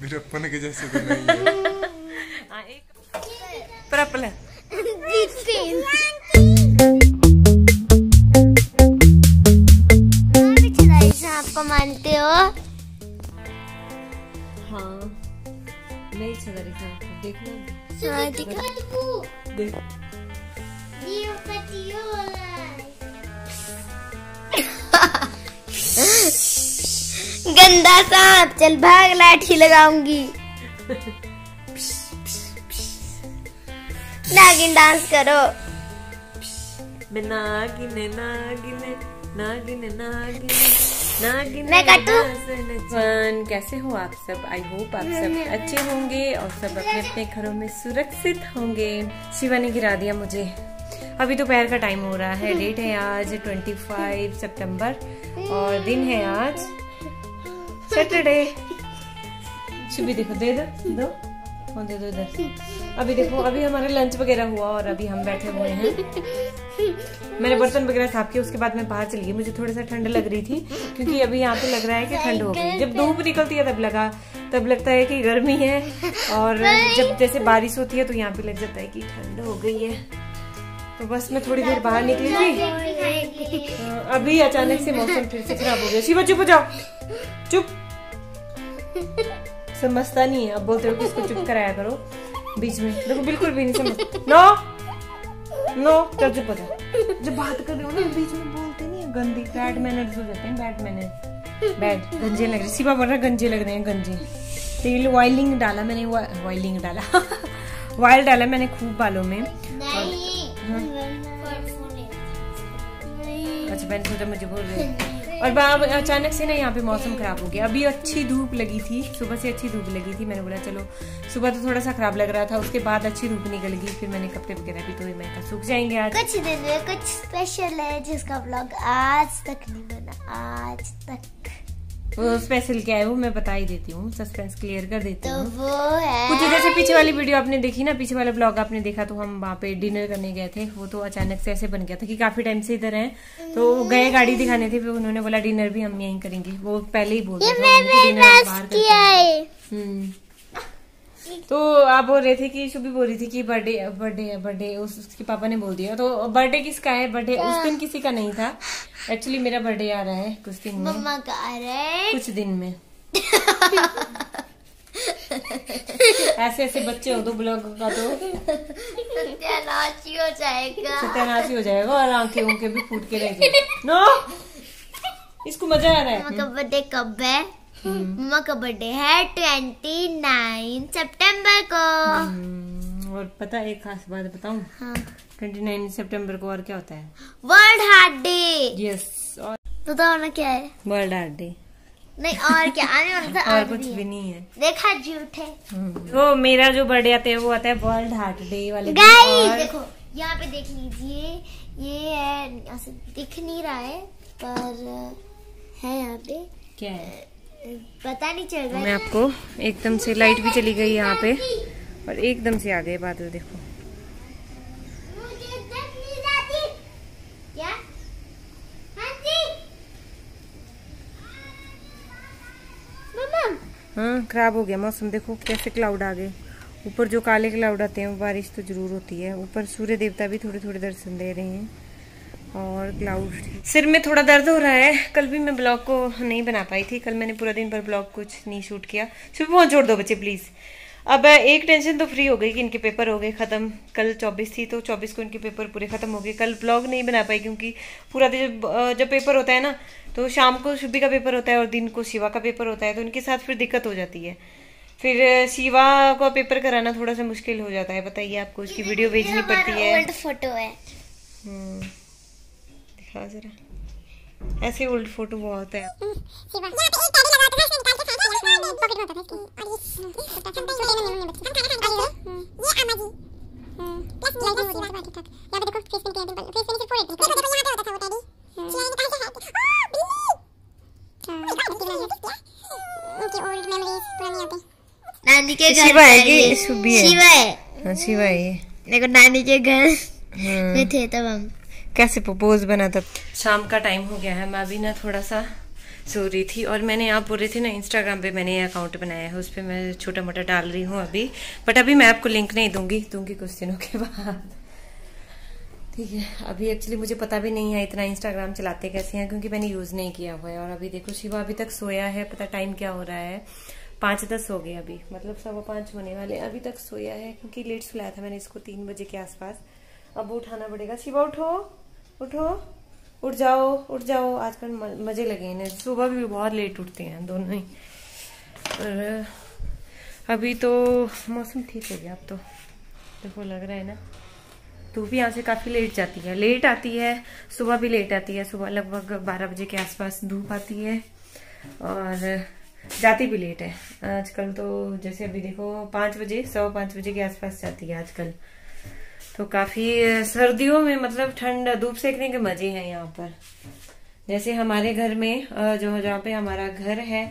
वीरप्पन के जैसे तो नहीं है। हाँ, एक प्रपल आपको मानते हो? हाँ। अच्छा लग रही था देखना। हाँ, दिखा। देख। गंदा सांप चल भाग लाठी लगाऊँगी। नागिन डांस करो। मैं नागिन नागिन नागिन नागिन मैं काटूं? कैसे हो आप सब? आई होप आप सब अच्छे होंगे और सब अपने अपने घरों में सुरक्षित होंगे। शिवा ने गिरा दिया मुझे। अभी दोपहर का टाइम हो रहा है। डेट है आज 25 सितंबर और दिन है आज सैटरडे शुभी देखो, दे दो दो, फ़ोन दे दो इधर। अभी देखो, अभी हमारा लंच वगैरह हुआ और अभी हम बैठे हुए हैं। मैंने बर्तन वगैरह साफ़ किया, उसके बाद मैं बाहर चली गई। मुझे थोड़ा सा ठंड लग रही थी, क्योंकि अभी यहाँ पे लग रहा है कि ठंड हो गई। जब धूप निकलती है, तब लगा, तब लगता है कि गर्मी है। और जब जैसे बारिश होती है तो यहाँ पे लग जाता है कि ठंड हो गई है। तो बस मैं थोड़ी देर बाहर निकली थी। अभी अचानक से मौसम फिर से खराब हो गया। शिवा, चुप जाओ। चुप। समझता नहीं है अब बोलते हो कि इसको चुप कराया करो बीच में देखो बिल्कुल भी नहीं समझ नो नो चल चुप हो जा जब बात कर रहे हो ना बीच में बोलते नहीं है गंदी बैड मैनर्स हो जाते हैं बैड मैनर बैड गंजे लग रहे शिवा बोल रहा गंजे लग रहे हैं गंजे तेल ऑयलिंग डाला मैंने ऑयलिंग डाला ऑयल डाला मैंने खूब बालों में अच्छा मैंने सोचा मुझे बोल रहे हैं। और बाब, अचानक से ना यहाँ पे मौसम खराब हो गया। अभी अच्छी धूप लगी थी, सुबह से अच्छी धूप लगी थी। मैंने बोला, चलो, सुबह तो थोड़ा सा खराब लग रहा था, उसके बाद अच्छी धूप निकल गई, फिर मैंने कपड़े वगैरह भी धोए, मैं सूख जाएँगे आज। कुछ दिन में कुछ स्पेशल है जिसका ब्लॉग आज तक नहीं बना, आज तक। वो स्पेशल क्या है वो मैं बता ही देती हूँ सस्पेंस क्लियर कर देती तो हूँ। वो है कुछ जैसे पीछे वाली वीडियो आपने देखी ना पीछे वाला ब्लॉग आपने देखा तो हम वहाँ पे डिनर करने गए थे वो तो अचानक से ऐसे बन गया था कि काफ़ी टाइम से इधर है तो गए गाड़ी दिखाने थे फिर उन्होंने बोला डिनर भी हम यहीं करेंगे। वो पहले ही बोल दिया था तो आप बोल रहे थे कि शुभी बोल रही थी कि बर्थडे बर्थडे बर्थडे उस उसके पापा ने बोल दिया। तो बर्थडे किसका है? बर्थडे उस दिन किसी का नहीं था। एक्चुअली मेरा बर्थडे आ रहा है कुछ दिन में। मम्मा का अरे कुछ दिन में। ऐसे ऐसे बच्चे हो तो ब्लॉग का तो। सत्यानाशी हो जाएगा। सत्यानाश ही हो जाएगा और आँखें उनके भी फूट के रह जाएगी। नो इसको मज़ा आ रहा है। बर्थडे कब है? मम्मा का बर्थडे है ट्वेंटी नाइन सेप्टेम्बर को। हम्म, और पता एक खास बात बताऊँ? हाँ। ट्वेंटी नाइन सितंबर को और क्या होता है? वर्ल्ड हार्ट डे यस और बताओ ना क्या है? वर्ल्ड हार्ट डे नहीं और क्या? आने वाला था और कुछ भी भी नहीं है। देखा झूठ है। वो मेरा जो बर्थडे आता है वो आता है वर्ल्ड हार्ट डे वाले गाइस और देखो यहाँ पे देख लीजिए ये है दिख नहीं रहा है पर है यहाँ पे। क्या है? पता नहीं चल रहा मैं आपको एकदम से लाइट भी चली गई यहाँ पे और एकदम से आ गए बादल देखो। हाँ हाँ खराब हो गया मौसम देखो कैसे क्लाउड आ गए। ऊपर जो काले क्लाउड आते हैं वो बारिश तो ज़रूर होती है। ऊपर सूर्य देवता भी थोड़े थोड़े दर्शन दे रहे हैं। और क्लाउड सिर में थोड़ा दर्द हो रहा है। कल भी मैं ब्लॉग को नहीं बना पाई थी। कल मैंने पूरा दिन भर ब्लॉग कुछ नहीं शूट किया। सिर्फ़ फ़ोन छोड़ दो बच्चे प्लीज़ अब एक टेंशन तो फ्री हो गई कि इनके पेपर हो गए खत्म। कल 24 थी तो 24 को इनके पेपर पूरे खत्म हो गए। कल ब्लॉग नहीं बना पाई क्योंकि पूरा दिन जब जब पेपर होता है ना तो शाम को शुभी का पेपर होता है और दिन को शिवा का पेपर होता है तो इनके साथ फिर दिक्कत हो जाती है। फिर शिवा को पेपर कराना थोड़ा सा मुश्किल हो जाता है। बताइए आपको उसकी वीडियो भेजनी पड़ती है। फ़ोटो है। हम्म, दिखा जरा ऐसे ओल्ड फ़ोटो बहुत है। नानी के घर शिवा है कि ये। शुभी है? शिवा है। हाँ, शिवा है देखो नानी के घर हम्म, में थे तब हम। कैसे प्रपोज बना तब शाम का टाइम हो गया है, मैं अभी ना थोड़ा सा सो रही थी और मैंने, आप बोल रहे थे ना इंस्टाग्राम पे मैंने अकाउंट बनाया है, उस पर मैं छोटा मोटा डाल रही हूँ अभी बट अभी मैं आपको लिंक नहीं दूँगी दूँगी कुछ दिनों के बाद। ठीक है, अभी एक्चुअली मुझे पता भी नहीं है इतना इंस्टाग्राम चलाते कैसे हैं, क्योंकि मैंने यूज़ नहीं किया हुआ है, और अभी देखो शिवा अभी तक सोया है, पता टाइम क्या हो रहा है? पाँच दस हो गए अभी मतलब सवा पाँच होने वाले अभी तक सोया है, क्योंकि लेट सुलाया था मैंने इसको तीन बजे के आसपास। अब उठाना पड़ेगा। शिवा उठो। उठो। उठ जाओ उठ जाओ। आजकल मज़े लगे इन्हें सुबह भी बहुत लेट उठते हैं दोनों ही। और अभी तो मौसम ठीक हो गया अब तो। देखो, लग रहा है ना? धूप यहाँ से काफ़ी लेट जाती है। लेट आती है, सुबह भी लेट आती है। सुबह लगभग बारह बजे के आसपास धूप आती है। और जाती भी लेट है। आजकल तो जैसे अभी देखो, पाँच बजे, सवा पाँच बजे के आसपास जाती है आजकल। तो काफ़ी सर्दियों में मतलब ठंड, धूप सेकने के मज़े हैं यहाँ पर। जैसे हमारे घर में जो, जहाँ पे हमारा घर है,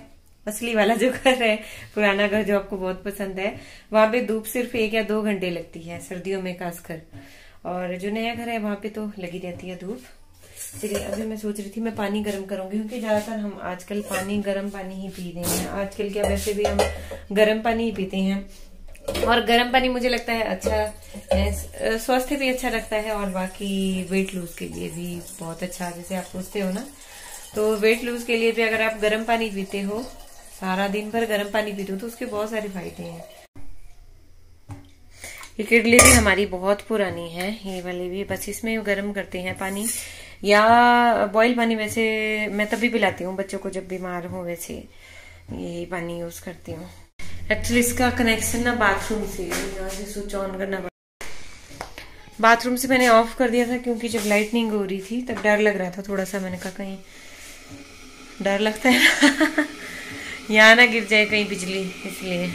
असली वाला जो घर है, पुराना घर जो आपको बहुत पसंद है, वहाँ पे धूप सिर्फ़ एक या दो घंटे लगती है, सर्दियों में खासकर। और जो नया घर है, वहाँ पे तो लगी रहती है धूप। चलिए अभी मैं सोच रही थी मैं पानी गर्म करूँगी, क्योंकि ज़्यादातर हम आजकल पानी गर्म पानी ही पी रहे हैं। आजकल क्या, वैसे भी हम गर्म पानी ही पीते हैं। और गर्म पानी मुझे लगता है अच्छा स्वास्थ्य भी अच्छा रखता है और बाकी वेट लूज के लिए भी बहुत अच्छा जैसे आप पूछते हो ना। तो वेट लूज के लिए भी अगर आप गर्म पानी पीते हो, सारा दिन भर गर्म पानी पीते हो तो उसके बहुत सारे फ़ायदे हैं। ये किडली भी हमारी बहुत पुरानी है, ये वाली भी, बस इसमें गर्म करते हैं पानी। या बॉयल पानी वैसे मैं तभी पिलाती हूँ, बच्चों को जब बीमार हो वैसे, यही पानी यूज़ करती हूँ। एक्चुअली इसका कनेक्शन ना बाथरूम से यहाँ से स्विच ऑन करना पड़ा बाथरूम से मैंने ऑफ़ कर दिया था क्योंकि जब लाइटनिंग हो रही थी, तब डर लग रहा था थोड़ा सा मैंने कहा, कहीं डर लगता है ना? यहाँ ना गिर जाए कहीं बिजली, इसलिए।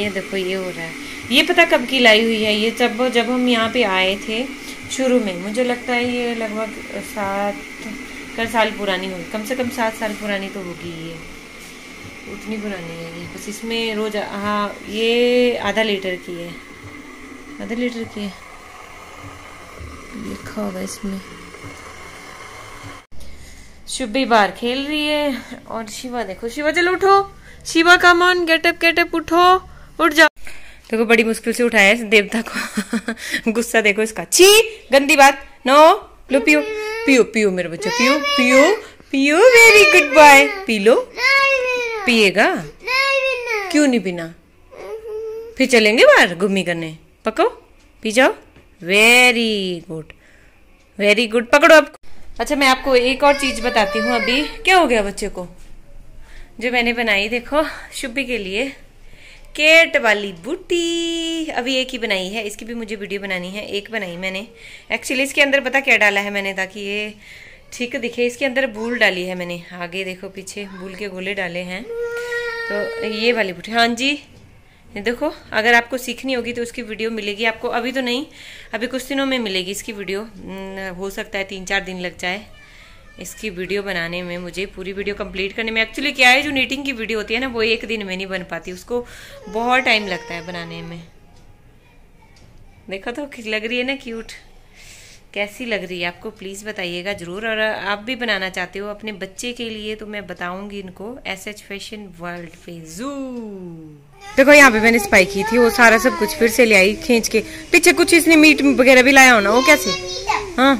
ये देखो, ये हो रहा है। ये पता कब की लाई हुई है? ये जब जब हम यहाँ पे आए थे शुरू में, मुझे लगता है ये लगभग सात कर साल पुरानी होगी। कम से कम सात साल पुरानी तो होगी ये उतनी पुरानी है ये बस इसमें रोज हाँ ये आधा लीटर की है। आधा लीटर की है। लिखा होगा इसमें। शुभी बार खेल रही है और शिवा देखो, शिवा चलो उठो। Shiva come on get up get up उठो। उठ जाओ। देखो, बड़ी मुश्किल से उठाया है देवता को। गुस्सा देखो इसका। छी, गंदी बात। नो लो, पियो। पियो पियो मेरे बच्चे, पियो पियो पियो वेरी गुड बॉय पी लो। पिएगा? क्यों नहीं पीना? फिर चलेंगे बाहर घूमी करने। पको पी जाओ। वेरी गुड वेरी गुड पकड़ो आप अच्छा मैं आपको एक और चीज़ बताती हूँ अभी। क्या हो गया बच्चे को? जो मैंने बनाई देखो शुभी के लिए। केट वाली बूटी। अभी एक ही बनाई है। इसकी भी मुझे वीडियो बनानी है। एक बनाई मैंने। एक्चुअली इसके अंदर पता क्या डाला है मैंने ताकि ये ठीक दिखे, इसके अंदर भूल डाली है मैंने। आगे देखो, पीछे भूल के गोले डाले हैं। तो ये वाली बूटी हाँ जी देखो, अगर आपको सीखनी होगी तो उसकी वीडियो मिलेगी। आपको अभी तो नहीं, अभी कुछ दिनों में मिलेगी इसकी वीडियो। हो सकता है तीन चार दिन लग जाए इसकी वीडियो बनाने में मुझे। पूरी वीडियो कंप्लीट करने में एक्चुअली क्या है, जो नीटिंग की वीडियो होती है ना, वो एक दिन में नहीं बन पाती। उसको बहुत टाइम लगता है बनाने में। देखो तो लग रही है ना क्यूट कैसी लग रही है आपको? प्लीज़ बताइएगा ज़रूर। और आप भी बनाना चाहते हो अपने बच्चे के लिए तो मैं बताऊँगी इनको। एस एच फ़ैशन वर्ल्ड पे। जू देखो, यहाँ पे मैंने स्पाई की थी, वो सारा सब कुछ फिर से ले आई खींच के। पीछे कुछ इसने मीट वगैरह भी लाया होना, वो कैसे? हाँ।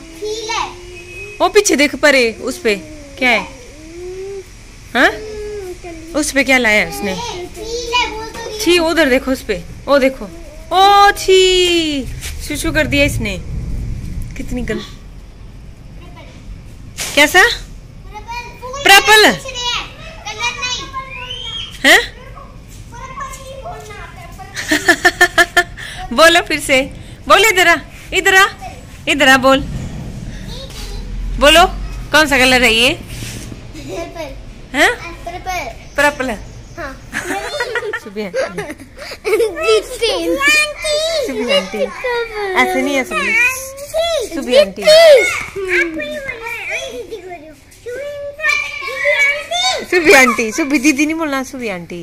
वो पीछे देख परे, उस पे। क्या है? हाँ? उस पे क्या लाया उसने? छी, उधर देखो उस पे। ओ, देखो। ओ, छी! शुशु कर दिया इसने। कितनी गल कैसा? प्रपल है? बोलो फिर से। बोल इधर आ इधर आ इधर आ बोल। बोलो कौन सा कलर है ये? पर्पल हाँ। ऐसे नहीं है सुबह आंटी सुबह आंटी सुबह दीदी नहीं बोलना सुबह आंटी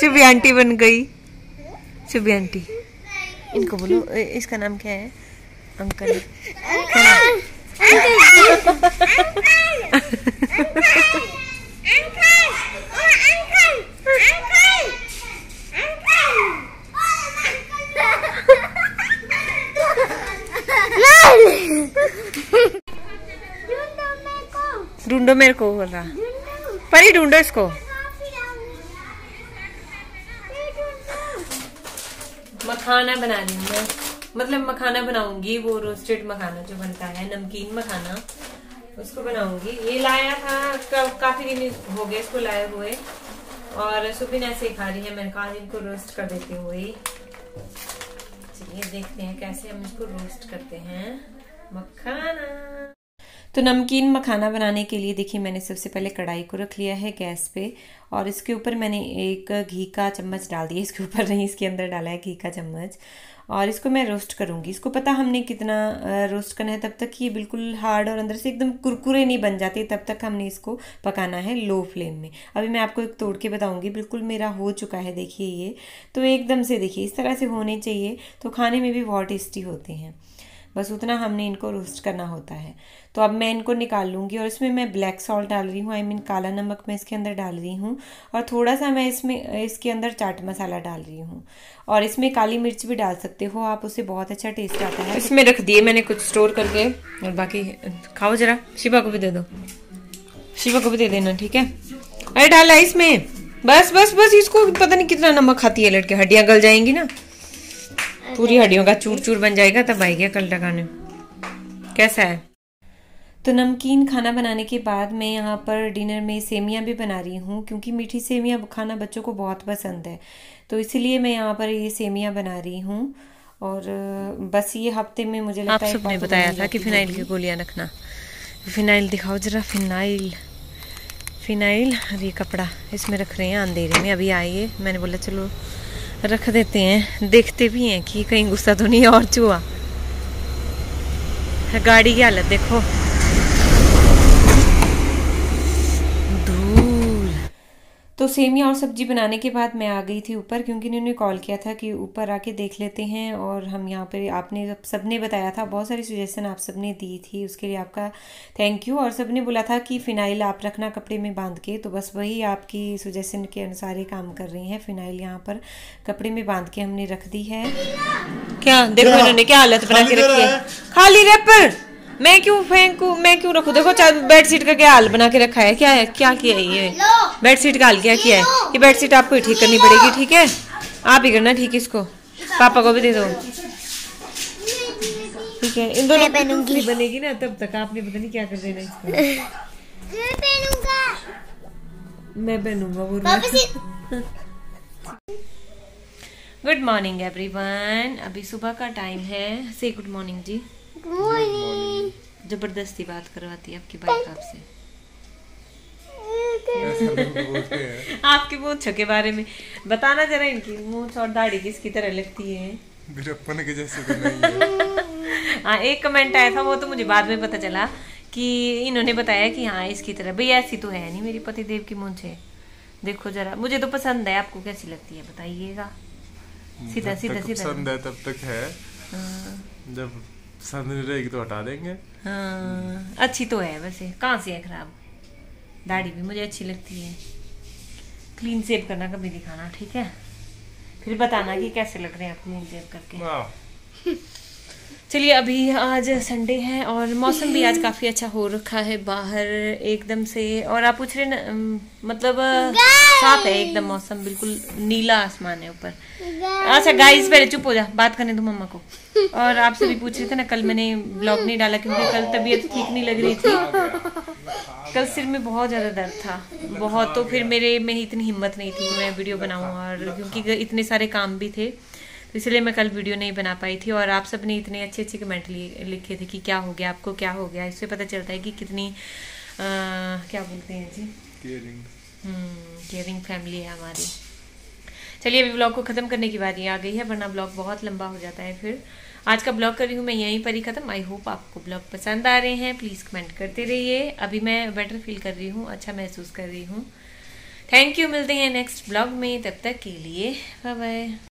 सुबह आंटी बन गई सुबह आंटी इनको बोलो इसका नाम क्या है? अंकल। ढूंढो मेरे को बोल। रहा परी ढूंढो इसको। मखाना बना रही हूँ मतलब मखाना बनाऊँगी वो रोस्टेड मखाना जो बनता है नमकीन मखाना उसको बनाऊँगी। ये लाया था का, काफ़ी दिन हो गए इसको लाए हुए। और सुबिन ऐसे ही खा रही है मैंने कहा इनको रोस्ट कर देते हुए चलिए देखते हैं कैसे हम इसको रोस्ट करते हैं। मखाना। तो नमकीन मखाना बनाने के लिए देखिए, मैंने सबसे पहले कढ़ाई को रख लिया है गैस पे और इसके ऊपर मैंने एक घी का चम्मच डाल दिया। इसके ऊपर नहीं, इसके अंदर डाला है घी का चम्मच और इसको मैं रोस्ट करूँगी। इसको पता हमने कितना रोस्ट करना है तब तक ये बिल्कुल हार्ड और अंदर से एकदम कुरकुरे नहीं बन जाते। तब तक हमने इसको पकाना है लो फ्लेम में। अभी मैं आपको एक तोड़ के बताऊँगी, बिल्कुल मेरा हो चुका है देखिए ये। तो एकदम से देखिए, इस तरह से होने चाहिए तो खाने में भी बहुत टेस्टी होते हैं। बस उतना हमने इनको रोस्ट करना होता है। तो अब मैं इनको निकाल लूँगी और इसमें मैं ब्लैक सॉल्ट डाल रही हूँ आई मीन काला नमक मैं इसके अंदर डाल रही हूँ और थोड़ा सा मैं इसमें, इसके अंदर चाट मसाला डाल रही हूँ। और इसमें काली मिर्च भी डाल सकते हो, आप उसे बहुत अच्छा टेस्ट आता है। इसमें रख दिए मैंने कुछ स्टोर करके और बाकी, खाओ जरा, शिवा को भी दे दो। शिवा को भी दे देना, ठीक है? अरे डाला इसमें। बस बस बस, इसको पता नहीं कितना नमक खाती है लड़के, हड्डियाँ गल जाएँगी ना। पूरी हड्डियों का चूर चूर बन जाएगा तब आएगा कल लगाने। कैसा है? तो नमकीन खाना बनाने के बाद मैं यहाँ पर डिनर में सेमियाँ भी बना रही हूँ क्योंकि मीठी सेमियाँ खाना बच्चों को बहुत पसंद है। तो इसीलिए मैं यहाँ पर ये सेमियाँ बना रही हूँ और बस ये हफ़्ते में मुझे लगता आप सबने बताया था कि फिनाइल की गोलियाँ रखना। फिनाइल दिखाओ जरा फिनाइल। फिनाइल और ये कपड़ा। इसमें रख रहे हैं अंधेरे में। अभी आइए मैंने बोला चलो रख देते हैं। देखते भी हैं कि कहीं गुस्सा तो नहीं और चूहा। गाड़ी की हालत, देखो। तो सेमिया और सब्ज़ी बनाने के बाद मैं आ गई थी ऊपर क्योंकि इन्होंने कॉल किया था कि ऊपर आके देख लेते हैं और हम यहाँ पे आपने सबने बताया था बहुत सारी सजेशन आप सबने दी थी उसके लिए आपका थैंक यू और सबने बोला था कि फ़िनाइल आप रखना कपड़े में बाँध के तो बस वही आपकी सजेशन के अनुसार ही काम कर रही हैं। फ़िनाइल यहाँ पर कपड़े में बाँध के हमने रख दी है। क्या? देखो इन्होंने क्या हालत बना के रखी है। खाली रेपर मैं क्यों फेंकू? मैं क्यों रखू? देखो बेड शीट का क्या हाल बना के रखा है? क्या है? क्या किया है ये? बेड शीट का हाल क्या किया है? ये बेड शीट आपको ही ठीक करनी पड़ेगी ठीक है? आप ही करना ठीक इसको। पापा को भी दे दो। ठीक है इन दोनों बनेगी ना तब तक। आपने पता नहीं क्या कर देना इसको। मैं पहनूँगा वो गुड मॉर्निंग एवरीवन अभी सुबह का टाइम है। से गुड मॉर्निंग जी। ज़बरदस्ती बात करवाती है आपकी बाइक आपसे। आपकी मूछ के बारे में। बताना जरा इनकी मूछ और दाढ़ी किसकी तरह लगती है? के जैसे तो नहीं हाँ। एक कमेंट आया था वो तो मुझे बाद में पता चला कि इन्होंने बताया कि हाँ इसकी तरह। भाई ऐसी तो है नहीं मेरी पति देव की मूछ है। देखो जरा मुझे तो पसंद है आपको कैसी लगती है बताइएगा। सीधा सीधा सीधा। पसंद है तब तक है। हाँ। जब पसंद नहीं रहेगी तो हटा देंगे। हाँ अच्छी तो है वैसे। कहाँ से है खराब? दाढ़ी भी मुझे अच्छी लगती है। क्लीन सेव करना कभी दिखाना ठीक है? फिर बताना कि कैसे लग रहे हैं आप क्लीन सेव करके। चलिए अभी आज संडे है और मौसम भी आज काफ़ी अच्छा हो रखा है बाहर एकदम से। और आप पूछ रहे ना मतलब साफ़ है एकदम मौसम बिल्कुल नीला आसमान है ऊपर। अच्छा गाइस पहले चुप हो जा बात करने दो मम्मा को। और आपसे भी पूछ रहे थे ना कल मैंने ब्लॉग नहीं डाला क्योंकि कल तबीयत ठीक नहीं लग रही थी। कल सिर में बहुत ज़्यादा दर्द था। बहुत तो फिर मेरे में इतनी हिम्मत नहीं थी मैं वीडियो बनाऊँ और क्योंकि इतने सारे काम भी थे। इसलिए मैं कल वीडियो नहीं बना पाई थी और आप सबने इतने अच्छे अच्छे कमेंट लिखे थे कि क्या हो गया आपको क्या हो गया इससे पता चलता है कि कितनी आ, क्या बोलते हैं जी? केयरिंग केयरिंग फैमिली है हमारी। चलिए अभी ब्लॉग को ख़त्म करने की बारी आ गई है वरना ब्लॉग बहुत लंबा हो जाता है फिर। आज का ब्लॉग कर रही हूँ मैं यहीं पर ही ख़त्म। आई होप आपको ब्लॉग पसंद आ रहे हैं। प्लीज़ कमेंट करते रहिए। अभी मैं बेटर फील कर रही हूँ अच्छा महसूस कर रही हूँ। थैंक यू मिलते हैं नेक्स्ट ब्लॉग में। तब तक के लिए बाय बाय